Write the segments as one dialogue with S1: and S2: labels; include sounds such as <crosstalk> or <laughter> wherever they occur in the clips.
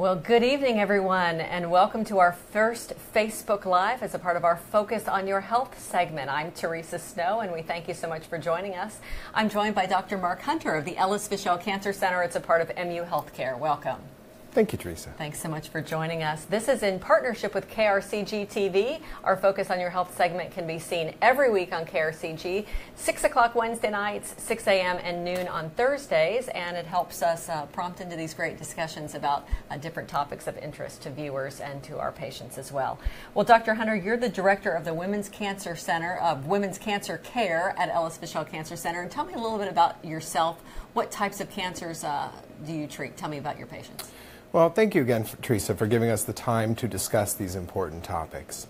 S1: Well, good evening, everyone, and welcome to our first Facebook Live as a part of our Focus on Your Health segment. I'm Teresa Snow, and we thank you so much for joining us. I'm joined by Dr. Mark Hunter of the Ellis Fischel Cancer Center. It's a part of MU Healthcare. Welcome.
S2: Thank you, Teresa.
S1: Thanks so much for joining us. This is in partnership with KRCG TV. Our Focus on Your Health segment can be seen every week on KRCG, 6 o'clock Wednesday nights, 6 a.m. and noon on Thursdays, and it helps us uh, prompt into these great discussions about uh, different topics of interest to viewers and to our patients as well. Well, Dr. Hunter, you're the director of the Women's Cancer Center of Women's Cancer Care at Ellis Fischel Cancer Center. And tell me a little bit about yourself. What types of cancers uh, do you treat? Tell me about your patients.
S2: Well, thank you again, Teresa, for giving us the time to discuss these important topics.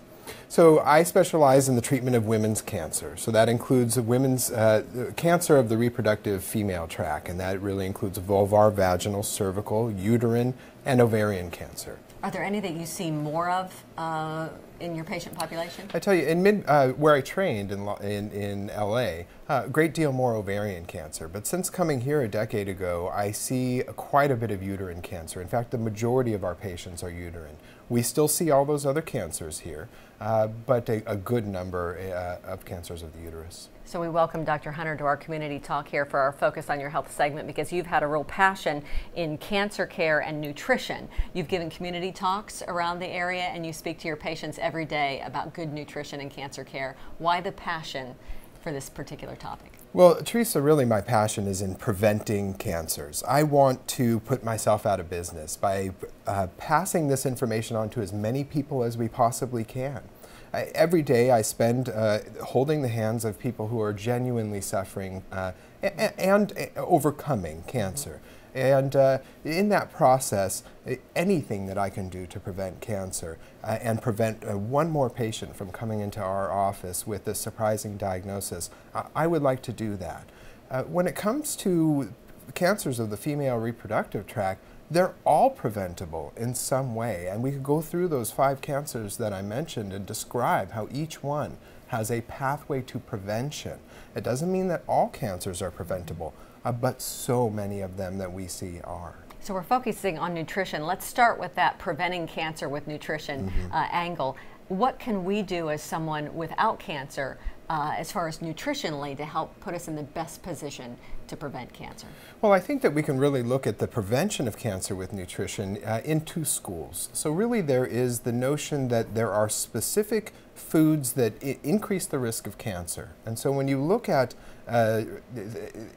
S2: So, I specialize in the treatment of women's cancer. So, that includes women's uh, cancer of the reproductive female tract, and that really includes vulvar, vaginal, cervical, uterine, and ovarian cancer.
S1: Are there any that you see more of uh, in your patient population?
S2: I tell you, in mid, uh, where I trained in, in, in LA, a uh, great deal more ovarian cancer. But since coming here a decade ago, I see quite a bit of uterine cancer. In fact, the majority of our patients are uterine. We still see all those other cancers here, uh, but a, a, good number uh, of cancers of the uterus.
S1: So we welcome Dr. Hunter to our community talk here for our Focus on Your Health segment because you've had a real passion in cancer care and nutrition. You've given community talks around the area and you speak to your patients every day about good nutrition and cancer care. Why the passion for this particular topic?
S2: Well, Teresa, really my passion is in preventing cancers. I want to put myself out of business by uh, passing this information on to as many people as we possibly can. I, every day I spend uh, holding the hands of people who are genuinely suffering uh, and, and, uh, overcoming cancer. And uh, in that process, anything that I can do to prevent cancer uh, and prevent uh, one more patient from coming into our office with a surprising diagnosis, I would like to do that. when it comes to cancers of the female reproductive tract, they're all preventable in some way. And we could go through those five cancers that I mentioned and describe how each one has a pathway to prevention. It doesn't mean that all cancers are preventable, uh, but so many of them that we see are.
S1: So we're focusing on nutrition. Let's start with that preventing cancer with nutrition mm-hmm. uh, angle. What can we do as someone without cancer uh, as far as nutritionally to help put us in the best position to prevent cancer?
S2: Well, I think that we can really look at the prevention of cancer with nutrition uh, in two schools. So, really, there is the notion that there are specific foods that increase the risk of cancer. And so, when you look at uh,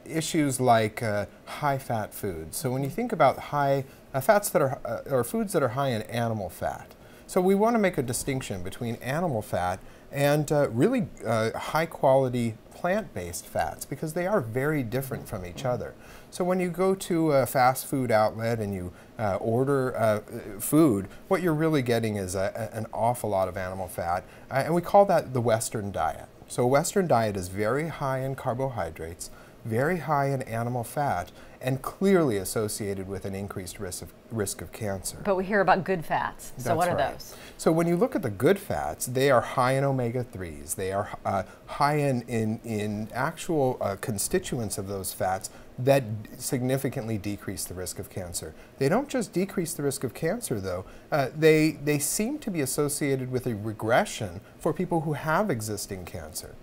S2: issues like uh, high fat foods, so when you think about high uh, fats that are, or foods that are high in animal fat, so we want to make a distinction between animal fat and uh, really uh, high quality plant based fats because they are very different from each other. So when you go to a fast food outlet and you uh, order uh, food, what you're really getting is a, an awful lot of animal fat, uh, and we call that the Western diet. So a Western diet is very high in carbohydrates, very high in animal fat, and clearly associated with an increased risk of, risk of cancer.
S1: But we hear about good fats. So
S2: That's
S1: what are
S2: right.
S1: those?
S2: So when you look at the good fats, they are high in omega-3s. They are uh, high in, in, in actual uh, constituents of those fats that significantly decrease the risk of cancer. They don't just decrease the risk of cancer, though. Uh, they, they seem to be associated with a regression for people who have existing cancer.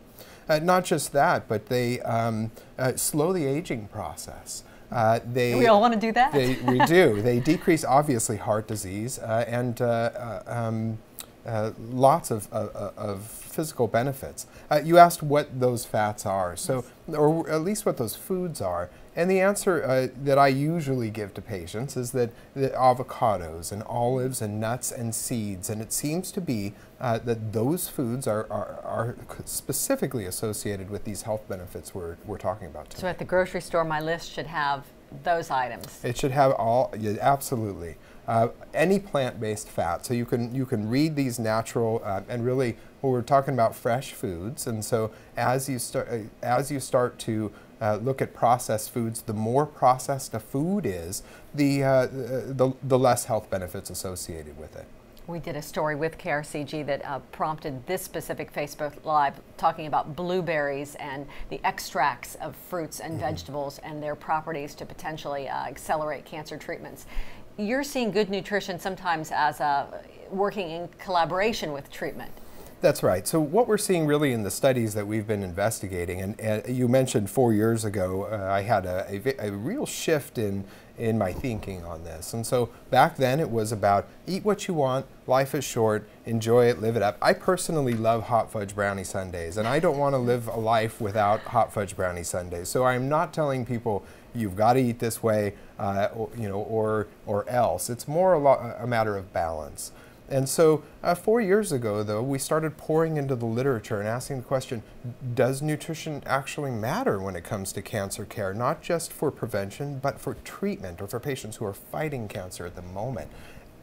S2: Uh, not just that, but they um, uh, slow the aging process.
S1: Uh, they, we all want to do that.
S2: They, we do. They decrease, obviously, heart disease uh, and uh, uh um, uh, lots of, of, physical benefits. Uh, you asked what those fats are, so or at least what those foods are. And the answer uh, that I usually give to patients is that, that avocados and olives and nuts and seeds, and it seems to be uh, that those foods are, are, are, specifically associated with these health benefits we're, we're talking about today.
S1: So at the grocery store, my list should have those items.
S2: It should have all, yeah, absolutely. Uh, any plant-based fat. So you can you can read these natural uh, and really well, we're talking about fresh foods. And so as you start uh, as you start to uh, look at processed foods, the more processed a food is, the, uh, the the less health benefits associated with it.
S1: We did a story with KRCG that uh, prompted this specific Facebook Live talking about blueberries and the extracts of fruits and mm -hmm. vegetables and their properties to potentially uh, accelerate cancer treatments. you're seeing good nutrition sometimes as a working in collaboration with treatment.
S2: That's right. So what we're seeing really in the studies that we've been investigating, and, and you mentioned four years ago, uh, I had a, a, a, real shift in in my thinking on this. And so back then it was about eat what you want, life is short, enjoy it, live it up. I personally love hot fudge brownie sundaes, and I don't want to live a life without hot fudge brownie sundaes. So I'm not telling people you've got to eat this way, uh, or, you know, or or else. It's more a, a matter of balance. And so, uh, four years ago, though, we started pouring into the literature and asking the question Does nutrition actually matter when it comes to cancer care, not just for prevention, but for treatment or for patients who are fighting cancer at the moment?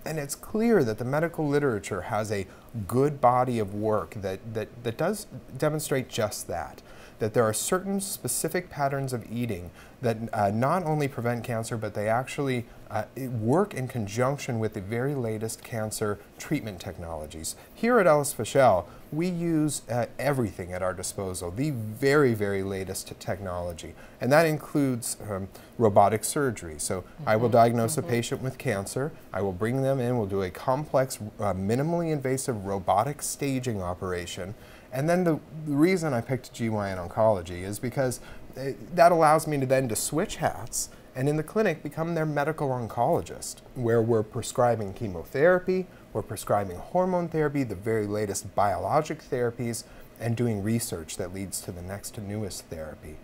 S2: And it's clear that the medical literature has a good body of work that, that, that does demonstrate just that that there are certain specific patterns of eating that uh, not only prevent cancer, but they actually uh, work in conjunction with the very latest cancer treatment technologies. Here at Ellis Fischel, we use uh, everything at our disposal, the very, very latest technology. And that includes um, robotic surgery. So mm -hmm. I will mm-hmm. diagnose mm -hmm. a mm-hmm. patient with cancer, I will bring them in, we'll do a complex, uh, minimally invasive robotic staging operation. And then the, the reason I picked GYN oncology is because it, that allows me to then to switch hats and in the clinic become their medical oncologist, where we're prescribing chemotherapy, we're prescribing hormone therapy, the very latest biologic therapies, and doing research that leads to the next newest therapy.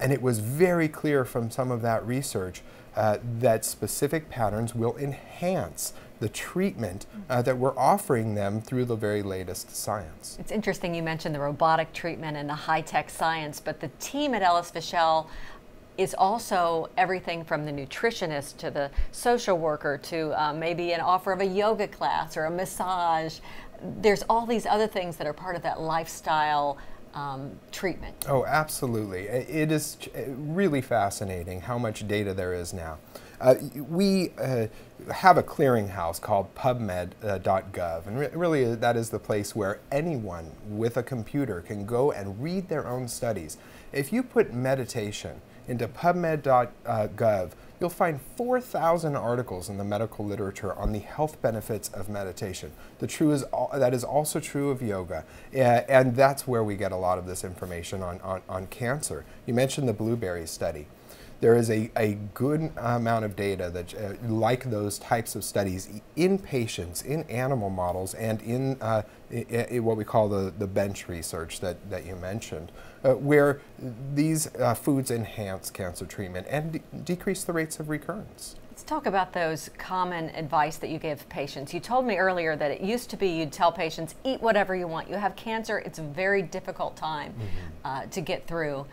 S2: And it was very clear from some of that research uh, that specific patterns will enhance the treatment uh, that we're offering them through the very latest science.
S1: It's interesting you mentioned the robotic treatment and the high-tech science, but the team at Ellis Fischel is also everything from the nutritionist to the social worker to uh, maybe an offer of a yoga class or a massage. There's all these other things that are part of that lifestyle um, treatment.
S2: Oh, absolutely. It is really fascinating how much data there is now. Uh, we uh, have a clearinghouse called PubMed.gov, and re really uh, that is the place where anyone with a computer can go and read their own studies. If you put meditation into PubMed.gov, you'll find 4,000 articles in the medical literature on the health benefits of meditation. The true is that is also true of yoga, and that's where we get a lot of this information on, on, on cancer. You mentioned the blueberry study there is a, a good amount of data that, uh, like those types of studies, in patients, in animal models, and in, uh, what we call the, the bench research that, that you mentioned, uh, where these uh, foods enhance cancer treatment and de decrease the rates of recurrence.
S1: Let's talk about those common advice that you give patients. You told me earlier that it used to be you'd tell patients, eat whatever you want. You have cancer, it's a very difficult time mm -hmm. uh, to get through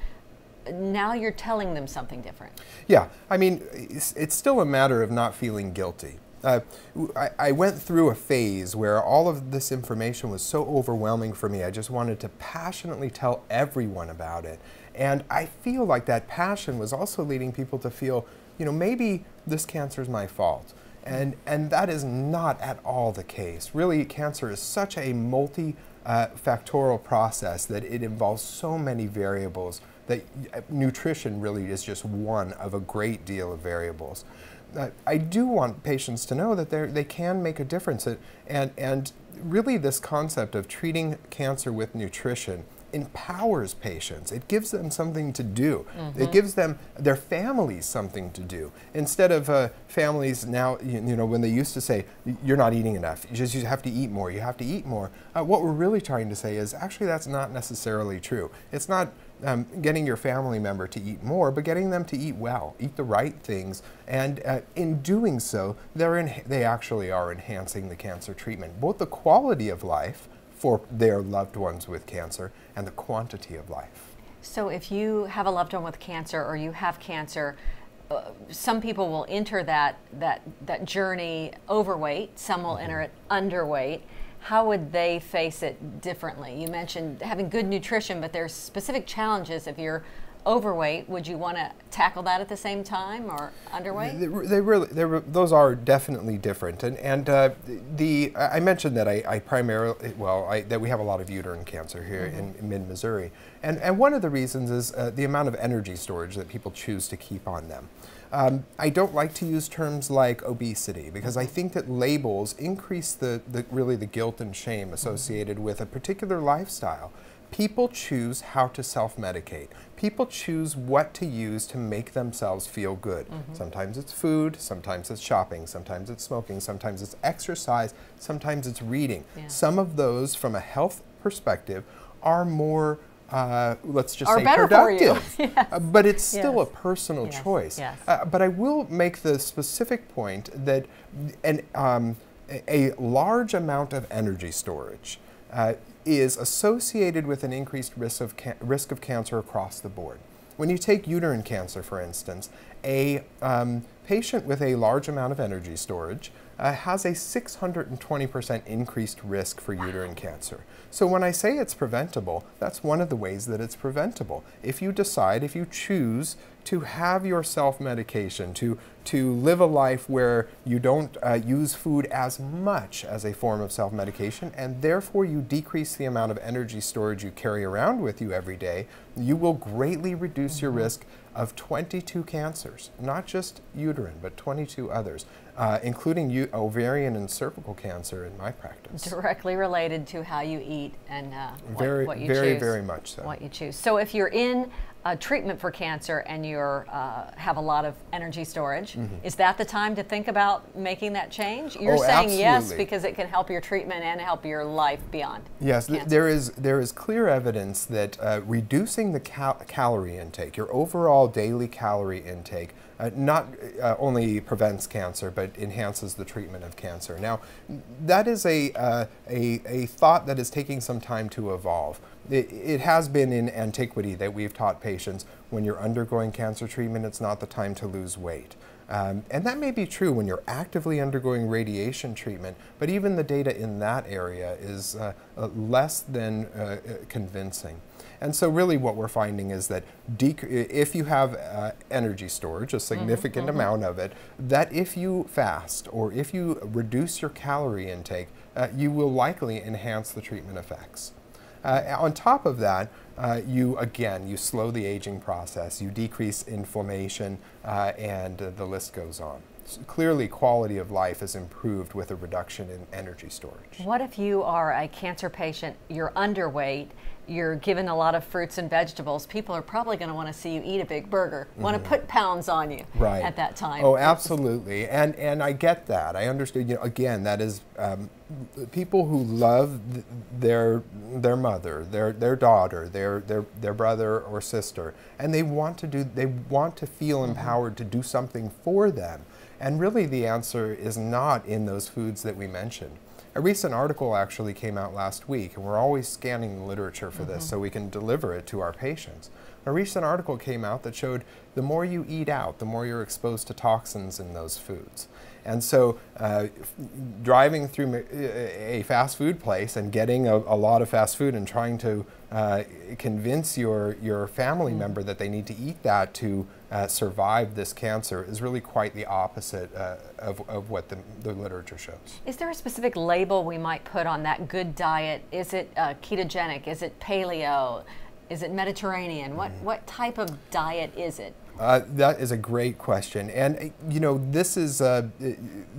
S1: now you're telling them something different.
S2: Yeah, I mean, it's, it's still a matter of not feeling guilty. Uh, I, I, went through a phase where all of this information was so overwhelming for me. I just wanted to passionately tell everyone about it. And I feel like that passion was also leading people to feel, you know, maybe this cancer is my fault. And, and that is not at all the case. Really, cancer is such a multi uh, process that it involves so many variables that uh, nutrition really is just one of a great deal of variables. Uh, I do want patients to know that they can make a difference. And, and really this concept of treating cancer with nutrition empowers patients. It gives them something to do. Mm -hmm. It mm-hmm. gives them their families something to do. Instead of uh, families now, you, you, know, when they used to say, you're not eating enough, you just you have to eat more, you have to eat more. Uh, what we're really trying to say is actually that's not necessarily true. It's not um, getting your family member to eat more, but getting them to eat well, eat the right things, and uh, in doing so, they're they actually are enhancing the cancer treatment, both the quality of life for their loved ones with cancer and the quantity of life.
S1: So if you have a loved one with cancer or you have cancer, uh, some people will enter that, that, that journey overweight, some will mm -hmm. enter it underweight. How would they face it differently? You mentioned having good nutrition, but there's specific challenges if you're overweight, would you want to tackle that at the same time or underweight?
S2: They, they really, they those are definitely different. And, and uh, the, I mentioned that I, I primarily, well, I, that we have a lot of uterine cancer here mm -hmm. in, in mid-Missouri. And, and one of the reasons is uh, the amount of energy storage that people choose to keep on them. Um, I don't like to use terms like obesity because I think that labels increase the, the really the guilt and shame associated with a particular lifestyle. People choose how to self medicate. People choose what to use to make themselves feel good. Mm-hmm. Sometimes it's food, sometimes it's shopping, sometimes it's smoking, sometimes it's exercise, sometimes it's reading. Yeah. Some of those, from a health perspective, are more uh, let's just
S1: are
S2: say
S1: productive. <laughs>
S2: yes. uh, but it's still yes. a personal
S1: yes.
S2: choice. Uh, but I will make the specific point that an, um, a large amount of energy storage uh, is associated with an increased risk of, risk of cancer across the board. When you take uterine cancer, for instance, a um, patient with a large amount of energy storage uh, has a 620% increased risk for uterine cancer. So when I say it's preventable, that's one of the ways that it's preventable. If you decide, if you choose to have your self-medication, to, to live a life where you don't uh, use food as much as a form of self-medication, and therefore you decrease the amount of energy storage you carry around with you every day, you will greatly reduce mm-hmm. your risk of 22 cancers, not just uterine, but 22 others, uh, including ovarian and cervical cancer in my practice.
S1: Directly related to how you eat and uh,
S2: very,
S1: what, what you
S2: very,
S1: choose.
S2: very much so.
S1: What you choose. So if you're in a treatment for cancer and you uh, have a lot of energy storage, mm-hmm. is that the time to think about making that change? You're
S2: oh,
S1: saying
S2: absolutely.
S1: yes because it can help your treatment and help your life beyond.
S2: Yes, th- there is there is clear evidence that uh, reducing the cal- calorie intake, your overall daily calorie intake, uh, not uh, only prevents cancer but enhances the treatment of cancer. Now, that is a, uh, a, a thought that is taking some time to evolve it, it, has been in antiquity that we've taught patients when you're undergoing cancer treatment, it's not the time to lose weight. Um, and that may be true when you're actively undergoing radiation treatment, but even the data in that area is uh, uh, less than uh convincing. And so, really, what we're finding is that if you have uh, energy storage, a mm-hmm, significant mm-hmm, amount of it, that if you fast or if you reduce your calorie intake, uh, you will likely enhance the treatment effects. Uh, on top of that, uh, you again you slow the aging process, you decrease inflammation, uh, and uh, the list goes on. Clearly, quality of life is improved with a reduction in energy storage.
S1: What if you are a cancer patient, you're underweight, you're given a lot of fruits and vegetables, people are probably going to want to see you eat a big burger, mm-hmm. want to put pounds on you
S2: right.
S1: at that time.
S2: Oh, absolutely, and and I get that. I understand. You know, again, that is um, people who love th- their their mother, their their daughter, their their their brother or sister, and they want to do. They want to feel mm-hmm. empowered to do something for them. And really, the answer is not in those foods that we mentioned. A recent article actually came out last week, and we're always scanning the literature for mm-hmm. this so we can deliver it to our patients. A recent article came out that showed the more you eat out, the more you're exposed to toxins in those foods. And so, uh, driving through a fast food place and getting a, a lot of fast food and trying to uh, convince your, your family mm. member that they need to eat that to uh, survive this cancer is really quite the opposite uh, of, of what the, the literature shows.
S1: Is there a specific label we might put on that good diet? Is it uh, ketogenic? Is it paleo? Is it Mediterranean? What, mm. what type of diet is it?
S2: Uh, that is a great question, and you know this is uh,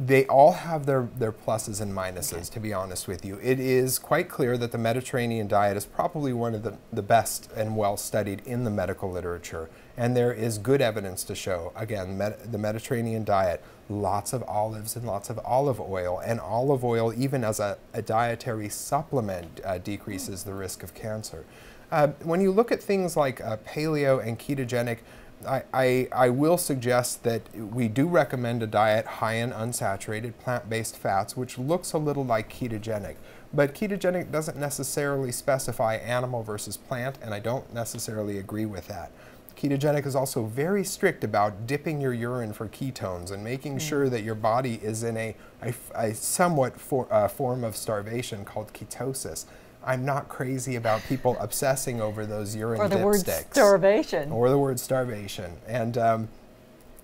S2: they all have their their pluses and minuses. Okay. To be honest with you, it is quite clear that the Mediterranean diet is probably one of the, the best and well studied in the medical literature, and there is good evidence to show again med- the Mediterranean diet, lots of olives and lots of olive oil, and olive oil even as a, a dietary supplement uh, decreases the risk of cancer. Uh, when you look at things like uh, paleo and ketogenic I, I, I, will suggest that we do recommend a diet high in unsaturated plant based fats, which looks a little like ketogenic. But ketogenic doesn't necessarily specify animal versus plant, and I don't necessarily agree with that. Ketogenic is also very strict about dipping your urine for ketones and making mm. sure that your body is in a, a, a somewhat for, uh, form of starvation called ketosis. I'm not crazy about people obsessing over those urine
S1: or the
S2: dipsticks.
S1: word starvation.
S2: Or the word starvation. And um,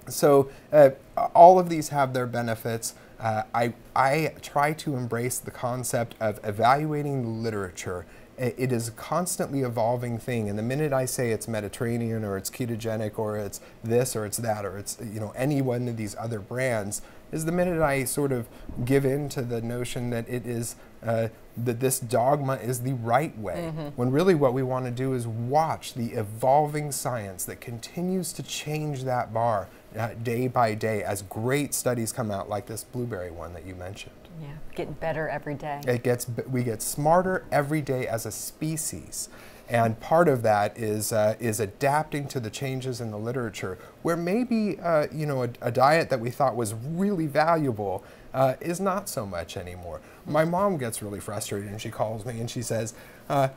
S2: so uh, all of these have their benefits. Uh, I, I try to embrace the concept of evaluating the literature It is a constantly evolving thing, and the minute I say it's Mediterranean or it's ketogenic or it's this or it's that or it's you know any one of these other brands, is the minute I sort of give in to the notion that it is uh, that this dogma is the right way, mm-hmm. when really what we want to do is watch the evolving science that continues to change that bar uh, day by day as great studies come out, like this blueberry one that you mentioned.
S1: Yeah, getting better every day.
S2: It gets we get smarter every day as a species. And part of that is, uh, is adapting to the changes in the literature, where maybe uh, you know, a, a, diet that we thought was really valuable uh, is not so much anymore. My mom gets really frustrated and she calls me and she says, uh,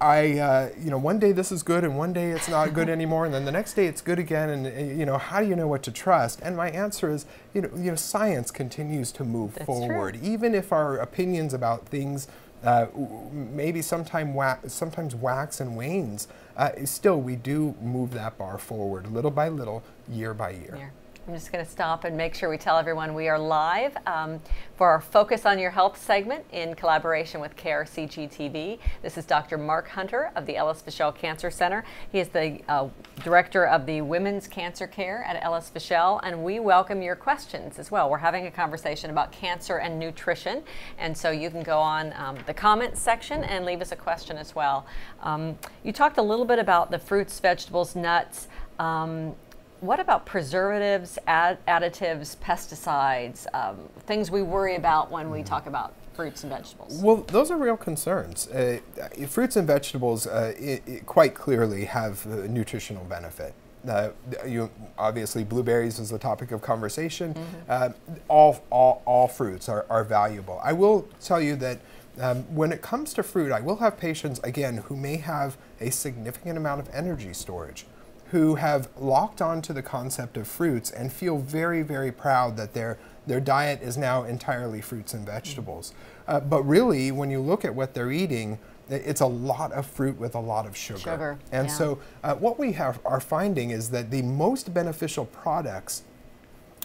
S2: I, uh, you know, one day this is good and one day it's not good <laughs> anymore, and then the next day it's good again, and uh, you know, how do you know what to trust? And my answer is, you know, you know, science continues to move
S1: That's
S2: forward,
S1: true.
S2: even if our opinions about things uh, maybe sometime wa- sometimes wax and wanes. Uh, still, we do move that bar forward little by little, year by year.
S1: Yeah. I'm just going to stop and make sure we tell everyone we are live um, for our Focus on Your Health segment in collaboration with KRCG TV. This is Dr. Mark Hunter of the Ellis Fischel Cancer Center. He is the uh, director of the Women's Cancer Care at Ellis Fischel, and we welcome your questions as well. We're having a conversation about cancer and nutrition, and so you can go on um, the comments section and leave us a question as well. Um, you talked a little bit about the fruits, vegetables, nuts. Um, what about preservatives, ad- additives, pesticides, um, things we worry about when we talk about fruits and vegetables?
S2: Well, those are real concerns. Uh, fruits and vegetables uh, it, it quite clearly have uh, nutritional benefit. Uh, you, obviously, blueberries is the topic of conversation. Mm-hmm. all, all, all fruits are, are valuable. I will tell you that um, when it comes to fruit, I will have patients, again, who may have a significant amount of energy storage who have locked onto the concept of fruits and feel very, very proud that their, their diet is now entirely fruits and vegetables. Uh, but really, when you look at what they're eating, it's a lot of fruit with a lot of sugar.
S1: Sugar.
S2: And
S1: yeah.
S2: so, uh, what we have, are finding is that the most beneficial products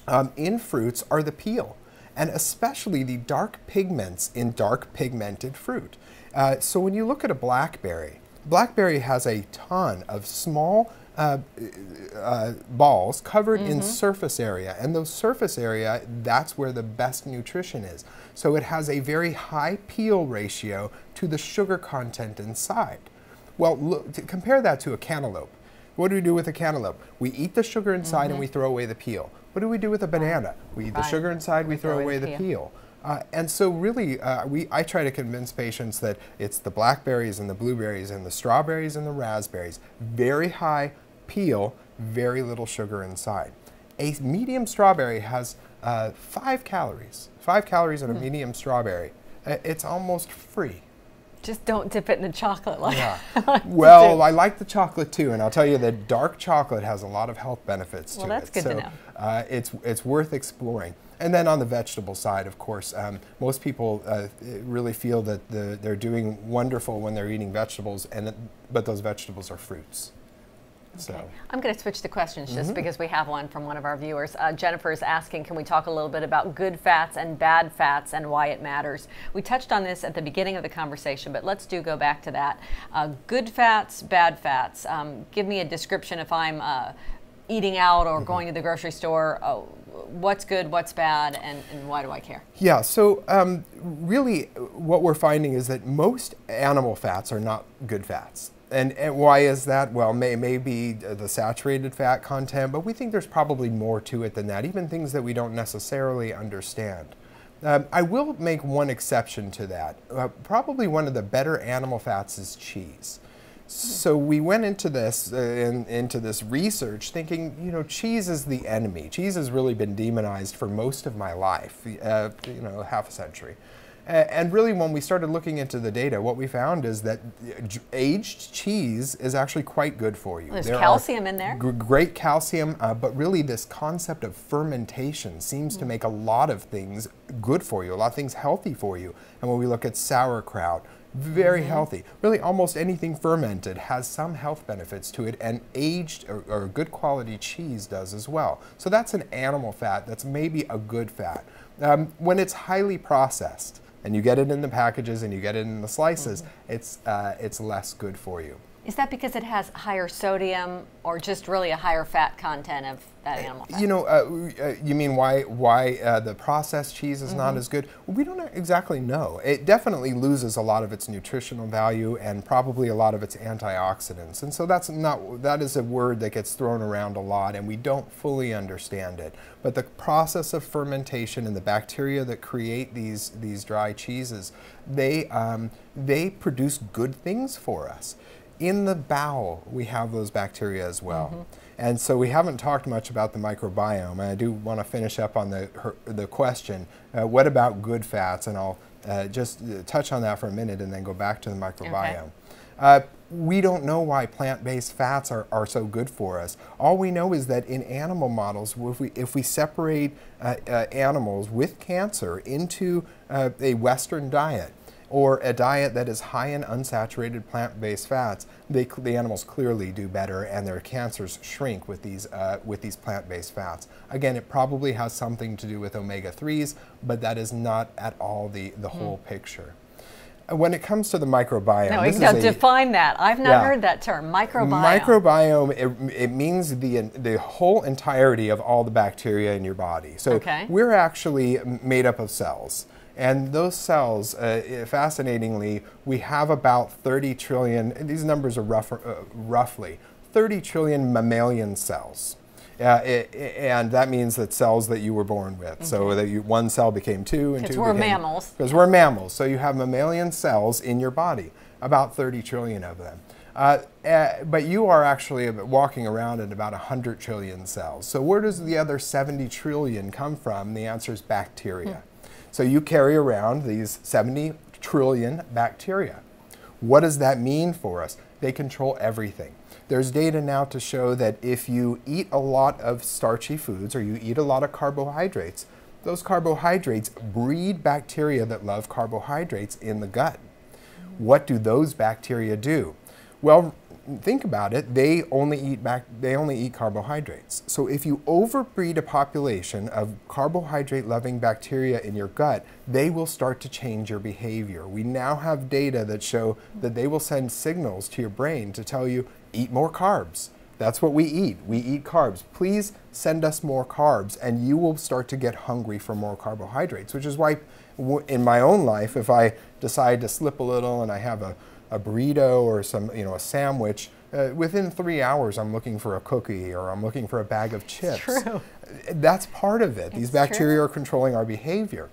S2: um, in fruits are the peel, and especially the dark pigments in dark pigmented fruit. Uh, so, when you look at a blackberry, blackberry has a ton of small uh, uh, balls covered mm-hmm. in surface area. And those surface area, that's where the best nutrition is. So it has a very high peel ratio to the sugar content inside. Well, look, compare that to a cantaloupe. What do we do with a cantaloupe? We eat the sugar inside mm-hmm. and we throw away the peel. What do we do with a banana? We eat the sugar inside, we, we throw, throw, away the peel. peel. Uh, and so really, uh, we, I try to convince patients that it's the blackberries and the blueberries and the strawberries and the raspberries, very high peel, very little sugar inside. A medium strawberry has uh, five calories. Five calories in a mm. medium strawberry. It's almost free.
S1: Just don't dip it in the chocolate like
S2: yeah. <laughs> well, I like the chocolate too, and I'll tell you that dark chocolate has a lot of health benefits
S1: well,
S2: to
S1: that's
S2: it.
S1: good
S2: so,
S1: to know.
S2: Uh, it's it's worth exploring. And then on the vegetable side, of course, um, most people uh, really feel that the, they're doing wonderful when they're eating vegetables, and but those vegetables are fruits. So
S1: I'm going to switch the questions just mm-hmm. because we have one from one of our viewers. Uh, Jennifer is asking, can we talk a little bit about good fats and bad fats and why it matters? We touched on this at the beginning of the conversation, but let's do go back to that. Uh, good fats, bad fats. Um, give me a description if I'm uh, eating out or mm-hmm. going to the grocery store. Oh, what's good, what's bad, and, and why do I care?
S2: Yeah, so um, really what we're finding is that most animal fats are not good fats. And, and, why is that? Well, may, maybe the saturated fat content, but we think there's probably more to it than that, even things that we don't necessarily understand. Um, I will make one exception to that. Uh, probably one of the better animal fats is cheese. So we went into this uh, in, into this research thinking, you know, cheese is the enemy. Cheese has really been demonized for most of my life, uh, you know, half a century. And really, when we started looking into the data, what we found is that aged cheese is actually quite good for you.
S1: There's there calcium in there.
S2: great calcium, uh, but really, this concept of fermentation seems mm. to make a lot of things good for you, a lot of things healthy for you. And when we look at sauerkraut, very mm-hmm. healthy. Really, almost anything fermented has some health benefits to it, and aged or, or good quality cheese does as well. So that's an animal fat. That's maybe a good fat. Um, when it's highly processed, and you get it in the packages and you get it in the slices, mm-hmm. it's, uh, it's less good for you.
S1: Is that because it has higher sodium or just really a higher fat content of that animal fat?
S2: You know, uh, uh, you mean why why uh, the processed cheese is mm-hmm. not as good? Well, we don't exactly know. It definitely loses a lot of its nutritional value and probably a lot of its antioxidants. And so that's not that is a word that gets thrown around a lot and we don't fully understand it. But the process of fermentation and the bacteria that create these these dry cheeses, they um, they produce good things for us in the bowel, we have those bacteria as well. Mm -hmm. And so we haven't talked much about the microbiome. And I do want to finish up on the, her, the question uh, what about good fats? And I'll uh, just uh, touch on that for a minute and then go back to the microbiome. Okay. Uh, we don't know why plant-based fats are, are so good for us. All we know is that in animal models, if we, if we separate uh, uh, animals with cancer into a Western diet, or a diet that is high in unsaturated plant-based fats, they, the animals clearly do better and their cancers shrink with these, uh, with these plant-based fats. Again, it probably has something to do with omega-3s, but that is not at all the, the mm. whole picture. Uh, when it comes to the microbiome,
S1: no, this now define that. I've not yeah, heard that term, microbiome.
S2: Microbiome, it, it, means the the whole entirety of all the bacteria in your body. So okay. we're actually made up of cells. And those cells, uh, fascinatingly, we have about 30 trillion, these numbers are rough, uh, roughly, 30 trillion mammalian cells. Uh, it, and that means that cells that you were born with. So that you, one cell became two and two
S1: we're became, mammals.
S2: Because we're mammals. So you have mammalian cells in your body, about 30 trillion of them. Uh, uh, but you are actually walking around at about 100 trillion cells. So where does the other 70 trillion come from? The answer is bacteria. Hmm. So you carry around these 70 trillion bacteria. What does that mean for us? They control everything. There's data now to show that if you eat a lot of starchy foods or you eat a lot of carbohydrates, those carbohydrates breed bacteria that love carbohydrates in the gut. What do those bacteria do? Well, think about it, they only eat back, they only eat carbohydrates. So if you overbreed a population of carbohydrate-loving bacteria in your gut, they will start to change your behavior. We now have data that show that they will send signals to your brain to tell you, eat more carbs. That's what we eat. We eat carbs. Please send us more carbs, and you will start to get hungry for more carbohydrates, which is why in my own life, if I decide to slip a little and I have a a burrito or some, you know, a sandwich, uh, within three hours I'm looking for a cookie or I'm looking for a bag of chips.
S1: True.
S2: That's part of it. It's These bacteria true. are controlling our behavior.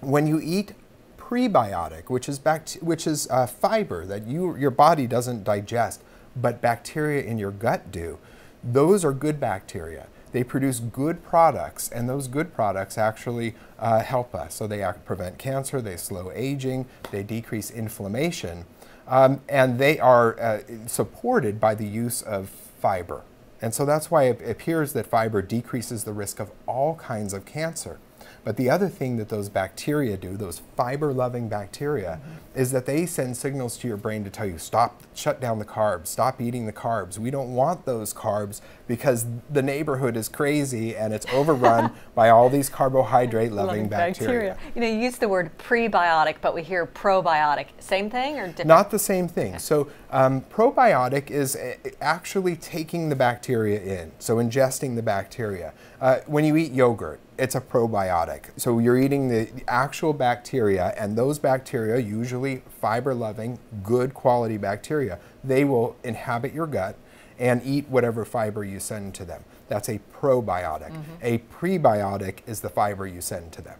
S2: When you eat prebiotic, which is, which is uh, fiber that you, your body doesn't digest, but bacteria in your gut do, those are good bacteria they produce good products, and those good products actually uh, help us. So they prevent cancer, they slow aging, they decrease inflammation. Um, and they are uh, supported by the use of fiber. And so that's why it appears that fiber decreases the risk of all kinds of cancer. But the other thing that those bacteria do, those fiber-loving bacteria, mm -hmm. is that they send signals to your brain to tell you, stop, shut down the carbs, stop eating the carbs. We don't want those carbs because the neighborhood is crazy and it's overrun <laughs> by all these carbohydrate-loving bacteria. bacteria.
S1: You know, you use the word prebiotic, but we hear probiotic. Same thing or different?
S2: Not the same thing. Okay. So um, probiotic is eh, actually taking the bacteria in, so ingesting the bacteria. Uh, when you eat yogurt, it's a probiotic. So you're eating the, actual bacteria, and those bacteria, usually fiber-loving, good quality bacteria, they will inhabit your gut and eat whatever fiber you send to them. That's a probiotic. Mm -hmm. A prebiotic is the fiber you send to them.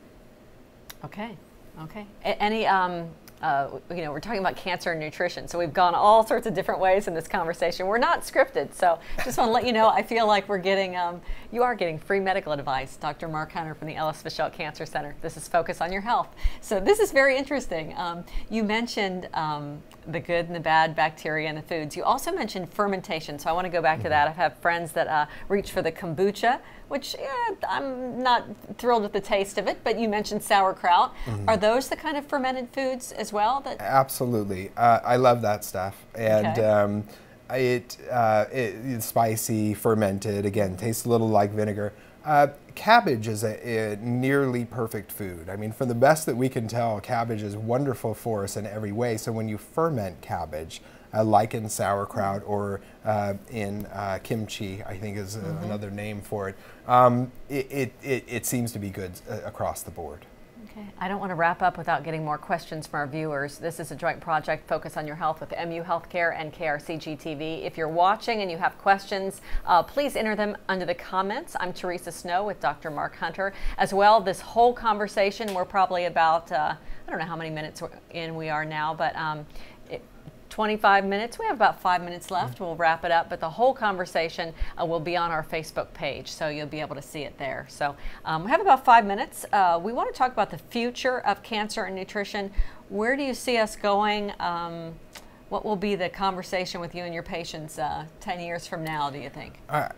S1: Okay, okay. A any um, uh, you know, we're talking about cancer and nutrition. So we've gone all sorts of different ways in this conversation. We're not scripted. So just want to let you know, I feel like we're getting, um, you are getting free medical advice. Dr. Mark Hunter from the Ellis Fischel Cancer Center. This is Focus on Your Health. So this is very interesting. Um, you mentioned um, the good and the bad bacteria in the foods. You also mentioned fermentation. So I want to go back to that. I've had friends that uh, reach for the kombucha, which yeah, I'm not thrilled with the taste of it, but you mentioned sauerkraut. Mm-hmm. Are those the kind of fermented foods as well? That
S2: Absolutely. Uh, I love that stuff. And okay. um, it, uh, it, it's spicy, fermented, again, tastes a little like vinegar. Uh, cabbage is a, a, nearly perfect food. I mean, from the best that we can tell, cabbage is wonderful for us in every way. So when you ferment cabbage, uh, like in sauerkraut or uh, in uh, kimchi, I think is mm-hmm. another name for it, um, it, it, it, it, seems to be good uh, across the board.
S1: Okay. I don't want to wrap up without getting more questions from our viewers. This is a joint project focus on your health with MU Healthcare and KRCG TV. If you're watching and you have questions, uh, please enter them under the comments. I'm Teresa Snow with Dr. Mark Hunter. As well, this whole conversation, we're probably about, uh, I don't know how many minutes in we are now, but um, 25 minutes. We have about five minutes left. We'll wrap it up, but the whole conversation uh, will be on our Facebook page, so you'll be able to see it there. So um, we have about five minutes. Uh, we want to talk about the future of cancer and nutrition. Where do you see us going? Um, what will be the conversation with you and your patients uh, 10 years from now, do you think?
S2: Uh,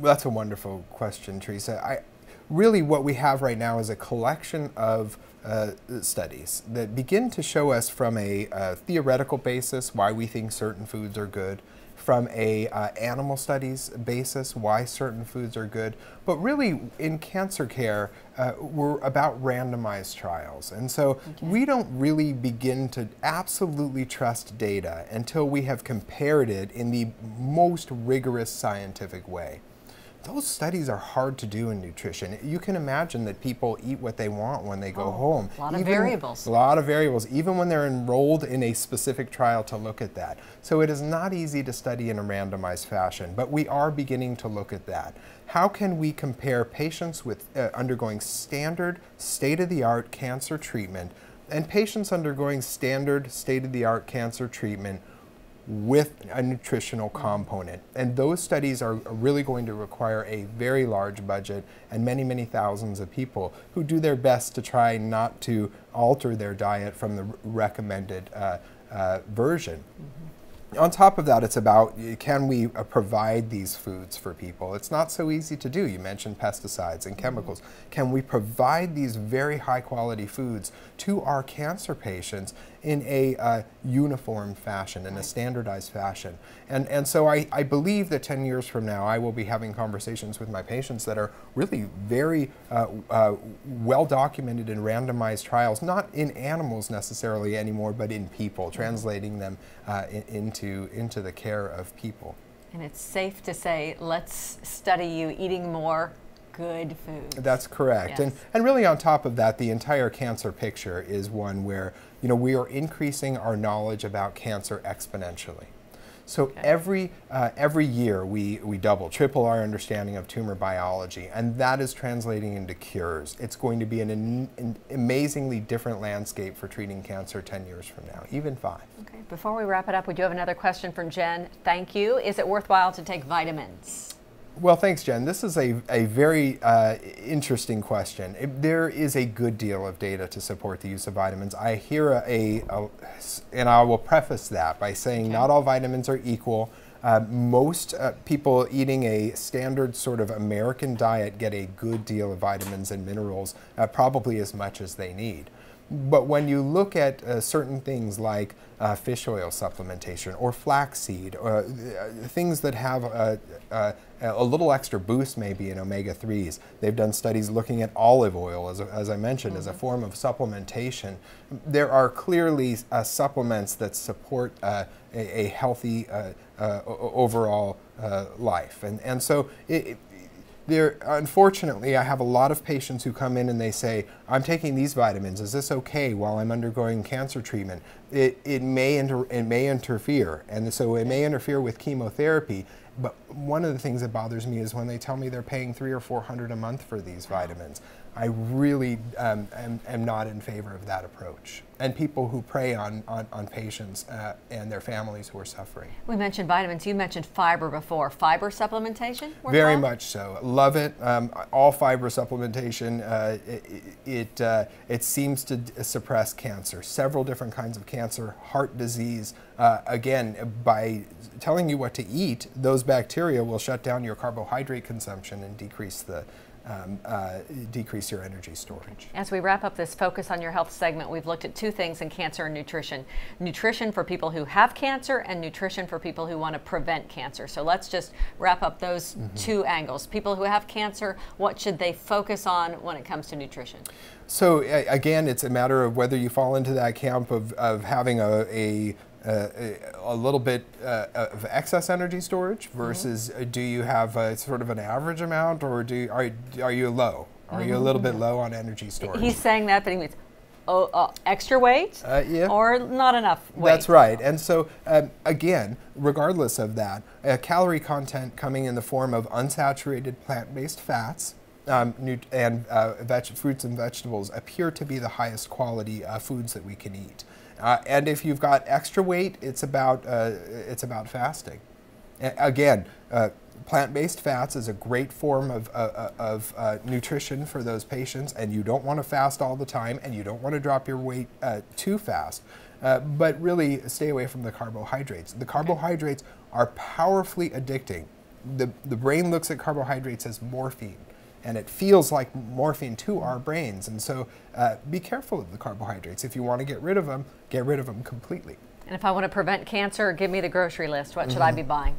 S2: that's a wonderful question, Teresa. I, really, what we have right now is a collection of uh, studies that begin to show us from a uh, theoretical basis why we think certain foods are good, from a uh, animal studies basis why certain foods are good, but really in cancer care uh, we're about randomized trials, and so okay. we don't really begin to absolutely trust data until we have compared it in the most rigorous scientific way those studies are hard to do in nutrition. You can imagine that people eat what they want when they go
S1: oh,
S2: home.
S1: A lot even, of variables.
S2: A lot of variables, even when they're enrolled in a specific trial to look at that. So it is not easy to study in a randomized fashion, but we are beginning to look at that. How can we compare patients with uh, undergoing standard, state-of-the-art cancer treatment and patients undergoing standard, state-of-the-art cancer treatment with a nutritional component. And those studies are really going to require a very large budget and many, many thousands of people who do their best to try not to alter their diet from the recommended uh, uh, version. Mm -hmm on top of that, it's about can we uh, provide these foods for people? It's not so easy to do. You mentioned pesticides and chemicals. Can we provide these very high quality foods to our cancer patients in a uh, uniform fashion, in a standardized fashion? And, and so I, I believe that 10 years from now, I will be having conversations with my patients that are really very uh, uh, well documented in randomized trials, not in animals necessarily anymore, but in people, translating them uh, in, into, into the care of people.
S1: And it's safe to say, let's study you eating more good food.
S2: That's correct. Yes. And, and really on top of that, the entire cancer picture is one where, you know, we are increasing our knowledge about cancer exponentially. So okay. every, uh, every year we, we double, triple our understanding of tumor biology, and that is translating into cures. It's going to be an, an amazingly different landscape for treating cancer 10 years from now, even five.
S1: Okay, before we wrap it up, we do have another question from Jen. Thank you. Is it worthwhile to take vitamins?
S2: Well, thanks, Jen. This is a, a very uh, interesting question. It, there is a good deal of data to support the use of vitamins. I hear a, a, a and I will preface that by saying okay. not all vitamins are equal. Uh, most uh, people eating a standard sort of American diet get a good deal of vitamins and minerals, uh, probably as much as they need. But when you look at uh, certain things like uh, fish oil supplementation or flaxseed, or uh, things that have a, a, a, little extra boost maybe in omega-3s. They've done studies looking at olive oil, as, as I mentioned, mm -hmm. as a mm-hmm. form of supplementation. There are clearly uh, supplements that support uh, a, healthy uh, overall life. And, and so it, there, unfortunately, I have a lot of patients who come in and they say, I'm taking these vitamins. Is this okay while I'm undergoing cancer treatment? It, it, may, inter, it may interfere, and so it may interfere with chemotherapy. But one of the things that bothers me is when they tell me they're paying three or four hundred a month for these vitamins. I really um, am, am, not in favor of that approach. And people who prey on, on, on patients uh, and their families who are suffering.
S1: We mentioned vitamins. You mentioned fiber before. Fiber supplementation?
S2: Very much so. Love it. Um, all fiber supplementation, uh, it, it, uh, it, seems to suppress cancer, several different kinds of cancer, heart disease. Uh, again, by telling you what to eat, those bacteria will shut down your carbohydrate consumption and decrease the um, uh, decrease your energy storage.
S1: As we wrap up this Focus on Your Health segment, we've looked at two things in cancer and nutrition nutrition for people who have cancer, and nutrition for people who want to prevent cancer. So let's just wrap up those mm-hmm. two angles. People who have cancer, what should they focus on when it comes to nutrition?
S2: So, again, it's a matter of whether you fall into that camp of, of having a, a uh, a little bit uh, of excess energy storage mm-hmm. versus mm-hmm. do you have a, sort of an average amount or do you, are, are you low? Are mm-hmm. you a mm-hmm. little bit low on energy storage?
S1: He's saying that, but he means oh, uh, extra weight uh, yeah. or not enough weight.
S2: That's right. And so, um, again, regardless of that, calorie content coming in the form of unsaturated plant based fats. Um, and uh, veg- fruits and vegetables appear to be the highest quality uh, foods that we can eat. Uh, and if you've got extra weight, it's about, uh, it's about fasting. A- again, uh, plant-based fats is a great form of, uh, uh, of uh, nutrition for those patients, and you don't want to fast all the time, and you don't want to drop your weight too fast. but really, stay away from the carbohydrates. The carbohydrates are powerfully addicting. The, the brain looks at carbohydrates as morphine and it feels like morphine to our brains. And so uh, be careful of the carbohydrates. If you want to get rid of them, get rid of them completely.
S1: And if I want to prevent cancer, give me the grocery list. What should mm-hmm. I be buying?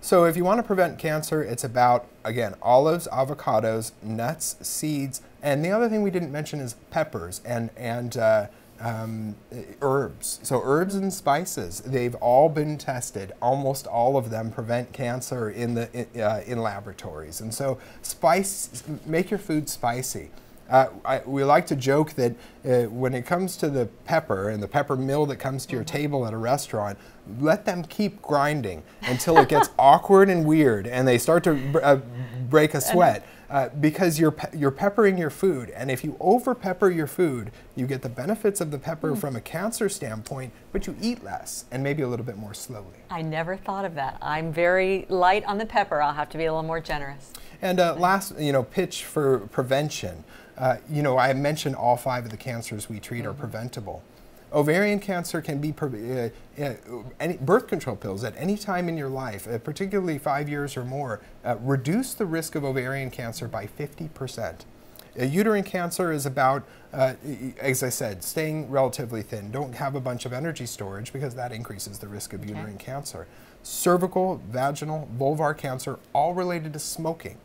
S2: So, if you want to prevent cancer, it's about, again, olives, avocados, nuts, seeds, and the other thing we didn't mention is peppers and, and uh, um, herbs. So herbs and spices, they've all been tested. Almost all of them prevent cancer in the in, uh, in laboratories. And so spice, make your food spicy. Uh, I, we like to joke that uh, when it comes to the pepper and the pepper mill that comes to your mm-hmm. table at a restaurant, let them keep grinding until it gets <laughs> awkward and weird and they start to uh, break a sweat uh, because you're, pe- you're peppering your food. And if you over pepper your food, you get the benefits of the pepper mm. from a cancer standpoint, but you eat less and maybe a little bit more slowly.
S1: I never thought of that. I'm very light on the pepper. I'll have to be a little more generous.
S2: And uh, last, you know, pitch for prevention. Uh, you know, I mentioned all five of the cancers we treat mm-hmm. are preventable. Ovarian cancer can be uh, uh, any, birth control pills at any time in your life, uh, particularly five years or more, uh, reduce the risk of ovarian cancer by 50%. uterine cancer is about, uh, as I said, staying relatively thin. Don't have a bunch of energy storage because that increases the risk of okay. uterine cancer. Cervical, vaginal, vulvar cancer, all related to smoking.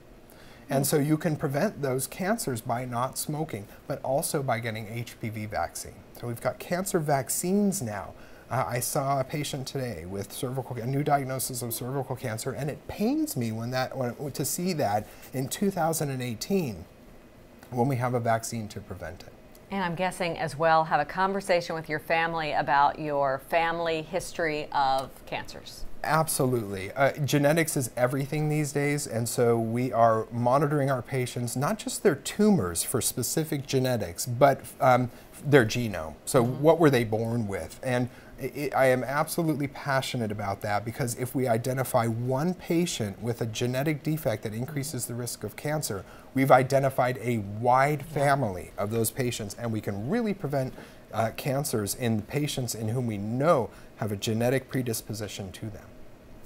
S2: And so you can prevent those cancers by not smoking, but also by getting HPV vaccine. So we've got cancer vaccines now. Uh, I saw a patient today with cervical, a new diagnosis of cervical cancer, and it pains me when that, when, to see that in 2018 when we have a vaccine to prevent it.
S1: And I'm guessing as well, have a conversation with your family about your family history of cancers.
S2: Absolutely. Uh, genetics is everything these days, and so we are monitoring our patients, not just their tumors for specific genetics, but um, their genome. So, mm-hmm. what were they born with? And it, I am absolutely passionate about that because if we identify one patient with a genetic defect that increases the risk of cancer, we've identified a wide family of those patients, and we can really prevent uh, cancers in patients in whom we know have a genetic predisposition to them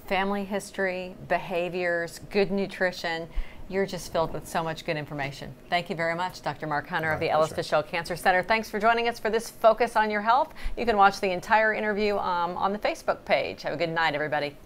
S1: family history, behaviors, good nutrition. You're just filled with so much good information. Thank you very much, Dr. Mark Hunter My of the pleasure. Ellis Fischel Cancer Center. Thanks for joining us for this Focus on Your Health. You can watch the entire interview um, on the Facebook page. Have a good night, everybody.